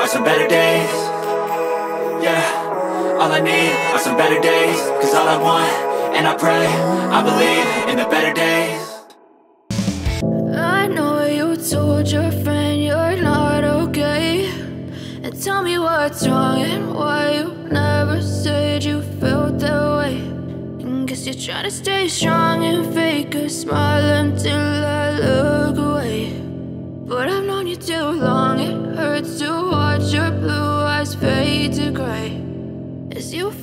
are some better days Yeah, all I need are some better days Cause all I want, and I pray I believe in the better days I know you told your friend you're not okay. And tell me what's wrong and why you never said you felt that way. And guess you're trying to stay strong and fake a smile until I look away. But I've known you too long,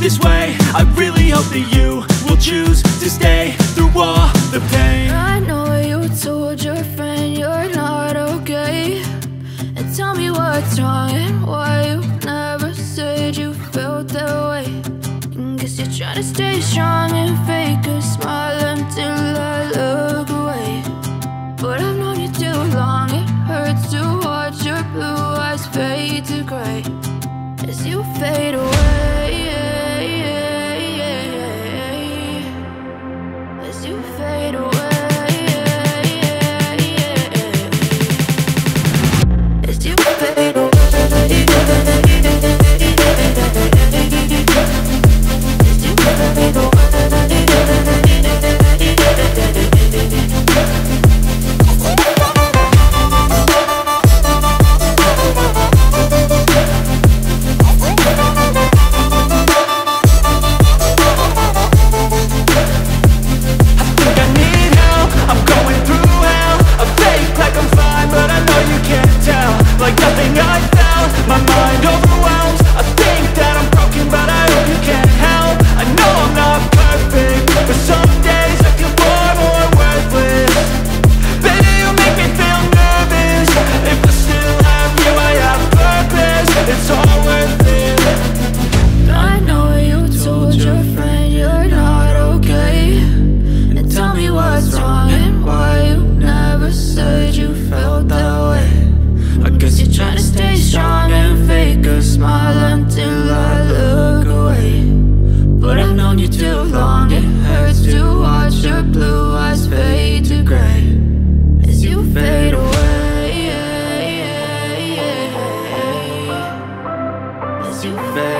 this way I really hope that you will choose to stay through all the pain I know you told your friend you're not okay. And tell me what's wrong and why you never said you felt that way. And guess you're trying to stay strong and fake a smile until I look away. But I've known you too long, it hurts to watch your blue eyes fade to gray as you fade away. you fade